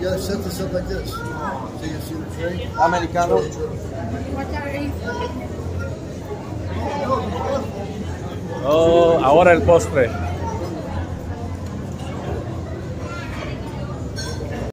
Yeah, set this up like this. So you see the tray. Americano. Oh, ahora el postre.